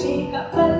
take up a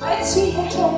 But she had a